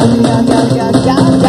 ja, ja, ja, ja.